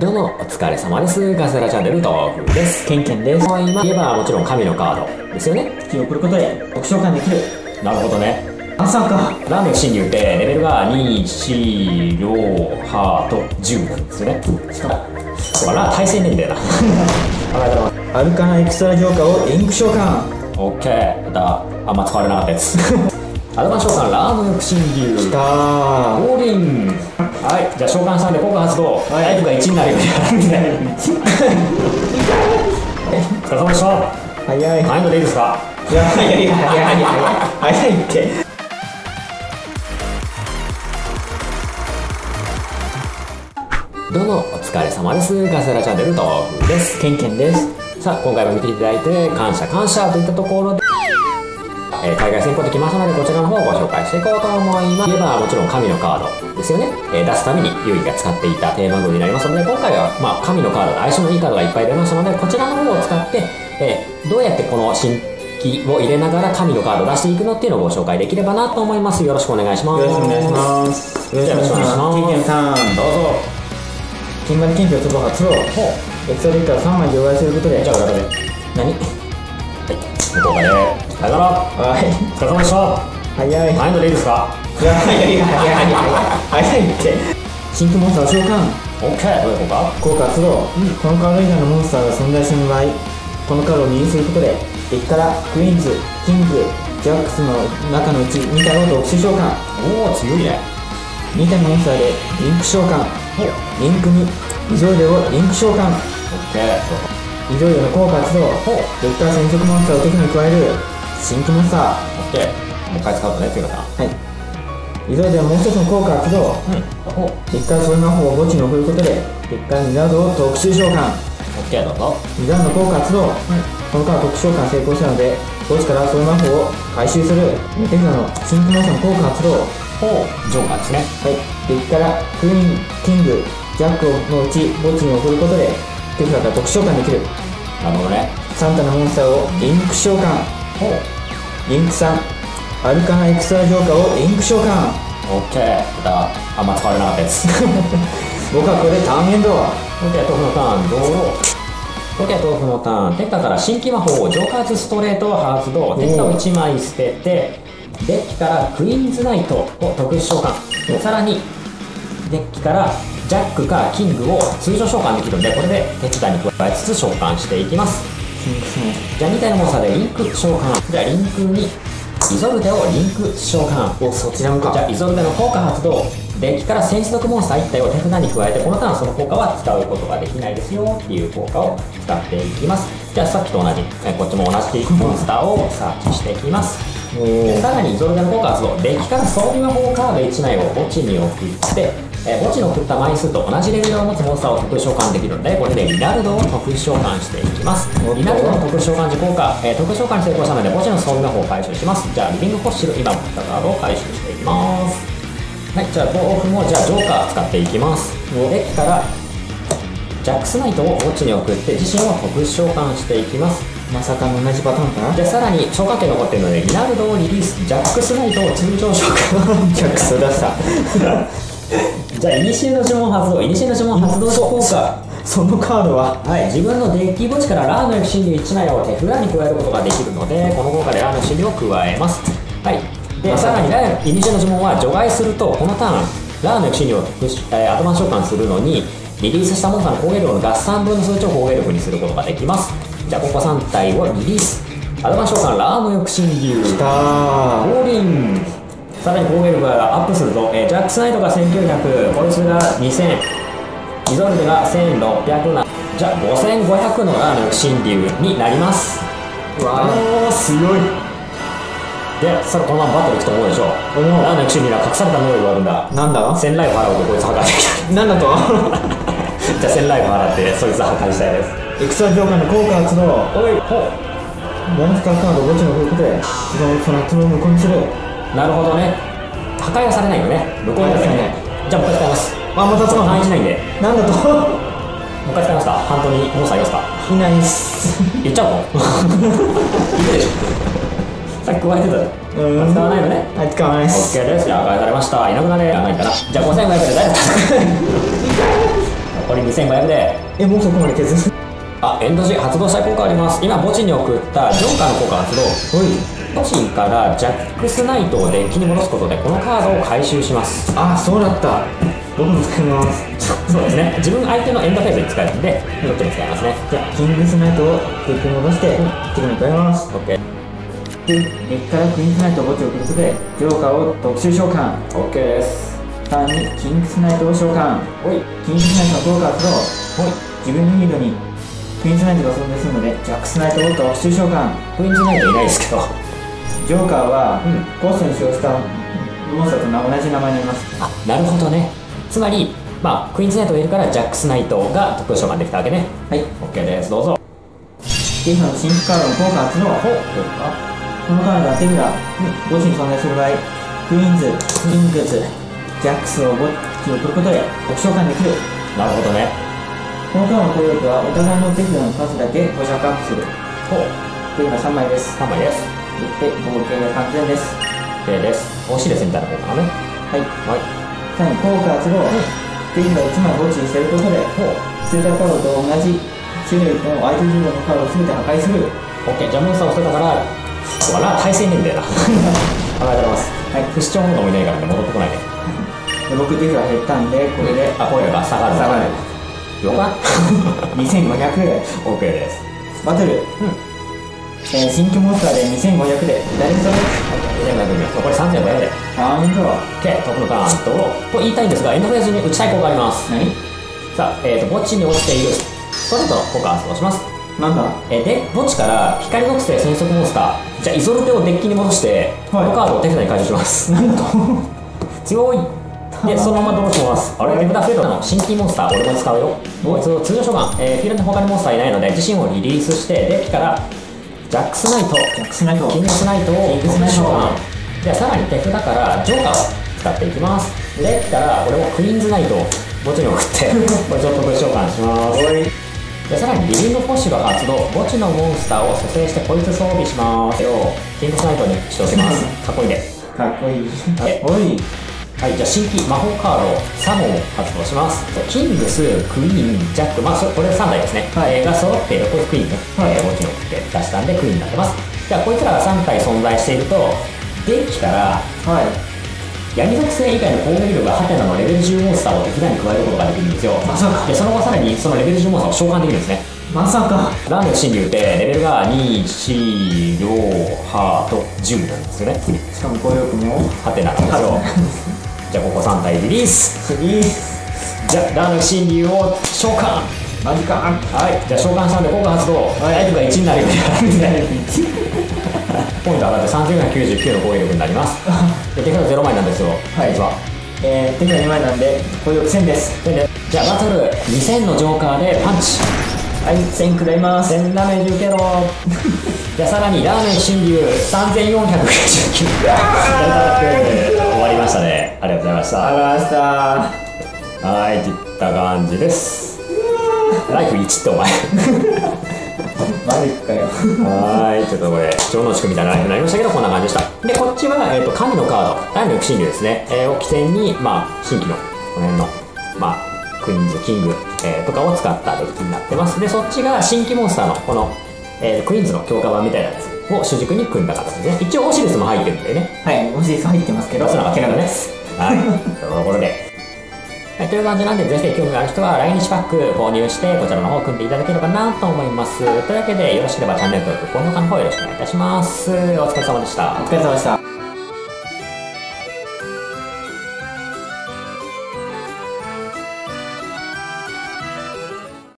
どうも、お疲れ様です。ガスラチャンネルトークです。ケンケンです。今言えばもちろん神のカードですよね。気を送ることで特徴感できる。なるほどね。まさか。ラーメン侵入ってレベルが2、4、6、ハート、10なんですよね。しかも、まあ、ラ対戦年齢だ。考えたらアルカナエクストラ浄化をインク召喚。オッケー。だ、あんま使われなかったやつ。アドバン召喚、ラーメン抑止流。きたー。降臨はいじゃあ召喚したんで効果発動ライフが1になるようにやるんでお疲れ様でした早い。難易度でいいですか？いや、早い、早い、早い、早い。早いって。どうもお疲れ様ですガスラチャンネルトークですケンケンです。さあ今回も見ていただいて感謝感謝といったところでえー海外先行できましたのでこちらの方をご紹介していこうと思います言えばもちろん神のカードですよね、えー出すためにユイが使っていたテーマ群になりますので今回は、まあ、神のカード相性のいいカードがいっぱい出ましたのでこちらの方を使って、えーどうやってこの新規を入れながら神のカードを出していくのっていうのをご紹介できればなと思いますよろしくお願いしますよろしくお願いします。よよろしくお願いしますケンケンさん。どうぞ金馬研究をツボ発動。エクソデッカー3枚除外することで。じゃあ裏で何はい向こう側でさよなら。はい。お疲れ様でした。早い。難易度でいいですか？いや、早い、早い、早い。早いって。新規モンスターを召喚。OK どういうこと？か効果発動、このカード以外のモンスターが存在しない場合このカードをリリースすることでデッキからクイーンズキングジャックスの中のうち2体を特殊召喚。おお強いね。2体のモンスターでリンク召喚。リンクに異常量をリンク召喚。OK 異常量の効果発動デッキから専属モンスターを敵に加える新規モンスター OK もう一回使うとね次のさんはい。異常量もう一つの効果発動うん。おデッキからその魔法を墓地に送ることでデッキからミラードを特殊召喚。OK どうぞ。ミラードの効果発動、このカード特殊召喚成功したので墓地からその魔法を回収する手札の新規モンスターの効果発動はほうジョーカーですね。い。デッキからクイーンキングジャックのうち墓地に送ることで手札から特殊召喚できる。なるほどね。3体のモンスターをリンク召喚ほう。リンク3アルカナエクストラ浄化をリンク召喚。OK だあんま使われなかったやつ僕はこれでタ ー。ンエンド OK 豆腐のターンどうぞ。OK 豆腐のターン。手札から新規魔法を浄化ストレートを発動手札を1枚捨ててデッキからクイーンズナイトを特殊召喚。さらにデッキからジャックかキングを通常召喚できるのでこれで手札に加えつつ召喚していきますじゃあ2体のモンスターでリンク召喚じゃあリンクにイゾルデをリンク召喚3おそちらもか。じゃあイゾルデの効果発動デッキか。ら戦士族モンスター1体を手札に加えてこのターンその効果は使うことができないですよ。っていう効果を使っていきます。じゃあさっきと同じ。えこっちも同じ。モンスターをサーチしていきます。さらにイゾルデの効果発動デッキから装備魔法カード1枚を墓地に送ってえー墓地に送った枚数と同じレベルを持つモンスターを特殊召喚できるのでこれでリナルドを特殊召喚していきます。リナルドの特殊召喚時効果、えー特殊召喚に成功したので墓地の装備魔法を回収します。じゃあリビングホッシル今持ったカードを回収していきます。はいじゃあ豆腐もじゃあジョーカー使っていきます。デッキからジャックスナイトを墓地に送って自身を特殊召喚していきます。まさかの同じパターンかじゃあさらに召喚権残ってるのでリナルドをリリースジャックスナイトを通常召喚。ジャックス出した じゃあイニシエの呪文発動イニシエの呪文発動時効果そのカードは？はい、自分のデッキ墓地からラーの真理1枚を手札に加えることができるのでこの効果でラーの真理を加えます。はい。でさらにラーイニシエの呪文は除外するとこのターンラーの真理をえー、頭召喚するのにリリースしたモンスターの攻撃力の合算分の数値を攻撃力にすることができます。じゃあここ3体をリリース。アドバン召喚ラーの抑神流きたー。降臨さらに攻撃力がアップすると、えージャックスナイトが1900こいつが2000イゾルデが1600なじゃあ5500のラーの神流になります。わお強い。でさあこのままバトルいくと思うでしょ思うラーの神流には隠された能力があるんだ。なんだ？1000ライフ払うとこいつ破壊できなんだと？た じゃあ1000ライフ払ってそいつ破壊したいです。エクストラ浄化の効果発動おいほモンスターカードを墓地に送ることでそのそのその無効にするうなるほどね。破壊はされないよね。向こうにだけね。じゃあもう一回使います。あまた使うの？単一ないんで。なんだと？もう一回使いますか？ハントにモンスターいますか？いないっす。言っちゃう。のいるでしょ。さっき加えてたじゃん。うん。使わないのね。はい使わないっす。OK です。じゃあ破壊されました。いなくなれ。ないかな。じゃあ5500円で誰だったこれ2500で。えもうそこまで削る？あエンド G 発動した効果あります。今墓地に送ったジョーカーの効果発動おい墓地からジャックスナイトをデッキに戻すことでこのカードを回収します。あそうだった。僕も使います。そうですね。自分相手のエンドフェーズに使えるんでどっちも使いますね。じゃあキングスナイトをデッキに戻して手に加えます。OK でデッキからクイーンスナイトを墓地を送る。ことでジョーカーを特殊召喚。OK です。さらにキングスナイトを召喚。ほい。キングスナイトの効果発動ほい。自分のフィールドにクイーンスナイトが存在するのでジャックスナイトを特殊召喚。クイーンズナイトいないですけどジョーカーは、うん。コストに使用したモンスターと同じ名前になります。あなるほどね。つまりまあクイーンズナイトがいるからジャックスナイトが特殊召喚できたわけね。はい。OK です。どうぞ。ゲームの新規カードの効果発動ほう。どうですかこのカードが手札に存在する場合クイーンズキングズジャックスを墓地に送ることで特殊召喚できる。なるほどね。このカードの効力はお互いの手札の数だけ5弱アップする。ほう。手札3枚です。3枚ですで合計が完全です。OK です。惜しいですみたいな効果ね。はい。はい。さらに効果発動手札1枚墓地に捨てることで捨てたカードと同じ種類の相手陣のカードを全て破壊する。OK じゃあモンスターを捨てたからそうかな対戦年齢だ。考えてます。はい。不死鳥モードもいないからね戻ってこないね。で僕手札減ったんでこれで。あ声が下がる。下がる。よか2500 OK です。バトル、えー新規モンスターで2500でダイレクトで2500秒これ3500で。あーエンド OK トップのターンとと言いたいんですがエンドフェーズに打ちたい効果があります。何？さあ、えー、と墓地に落ちているストレートの効果を発動します。なんだ？えーで墓地から光属性戦士族モンスター。じゃあイゾルデをデッキに戻して、はいこのカードを手札に回収します。なんと強い。でそのままドローします。あれ手札フェルトの新規モンスター俺も使うよ。通常召喚、えーフィールドに他にモンスターいないので自身をリリースしてデッキからジャックスナイトジャックスナイトキングスナイトをキングスナイトでさらに手札からジョーカーを使っていきます。でデッキから俺もクイーンズナイトを墓地に送ってこれちょっと特殊召喚します。でさらにリビングポッシュが発動墓地のモンスターを蘇生してこいつ装備します。よキングスナイトにしておきます。かっこいいでかっこいい。えおいはい、じゃあ新規魔法カードサモンを発動します。キングス、クイーン、ジャック、まあそこれ3台ですね、はい。えーが揃ってこれクイーンね、はい。えー、墓地に送って出したんでクイーンになってます。じゃあこいつらが3体存在しているとデッキからはい。闇属性以外の攻撃力がハテナのレベル10モンスターを手札に加えることができるんですよ。まさか。でその後さらにそのレベル10モンスターを召喚できるんですね。まさか。ラン新竜ってレベルが2、4、6、ハート、10なんですよね。しかも効力もハテナなんですよじゃあここ3体リリース。次じゃあラーメン新竜を召喚。マジか。はい。じゃあ召喚したんで効果発動アイテムが1になるようになるポイント上がって3499の攻撃力になります。で手札0枚なんですよ。はい。実は。えー、手札2枚なんで効力1000です。でねじゃあバトル2000のジョーカーでパンチ。はい1000食らいます。1000ダメージ受けろ。じゃあさらにラーメン新竜3499終わりましたねありましたあらしたはいいった感じですライフ1ってお前マジかよはい、ちょっとこれ、超能力みたいなライフになりましたけど、こんな感じでした。で、こっちは、えっ、と、神のカード、第の新竜ですね、えーを起点に、まあ、新規の、この辺の、まあ、クイーンズ、キング、えーとかを使ったデッキになってます。で、そっちが新規モンスターの、この、えークイーンズの強化版みたいなやつを主軸に組んだ形ですね。一応、オシリスも入ってるんでね。はい文字入ってますけど出さなかったけなでけどね。はい。というところで。はい、という感じなんで、ぜひ興味がある人は、来日パック購入して、こちらの方を組んでいただければなと思います。というわけで、よろしければチャンネル登録、高評価の方よろしくお願いいたします。お疲れ様でしたお。疲れ様でした